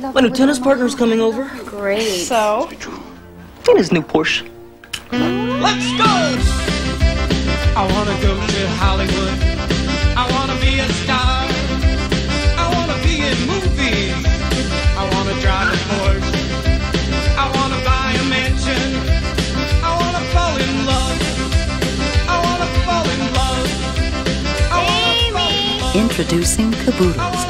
My new tennis partner's coming over. Great. So, In his new Porsche. Let's go! I wanna go to Hollywood. I wanna be a star. I wanna be in movies. I wanna drive a Porsche. I wanna buy a mansion. I wanna fall in love. I wanna fall in love. Fall in love. Introducing Caboodles,